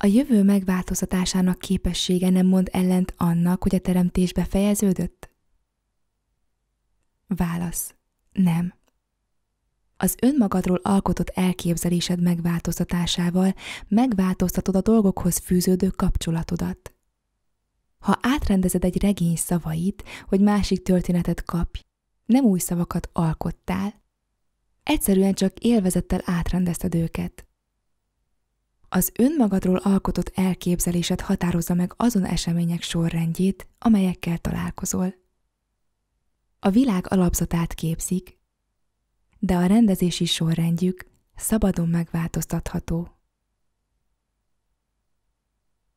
A jövő megváltoztatásának képessége nem mond ellent annak, hogy a teremtés befejeződött? Válasz. Nem. Az önmagadról alkotott elképzelésed megváltoztatásával megváltoztatod a dolgokhoz fűződő kapcsolatodat. Ha átrendezed egy regény szavait, hogy másik történetet kapj, nem új szavakat alkottál, egyszerűen csak élvezettel átrendezted őket. Az önmagadról alkotott elképzelésed határozza meg azon események sorrendjét, amelyekkel találkozol. A világ alapzatát képzik, de a rendezési sorrendjük szabadon megváltoztatható.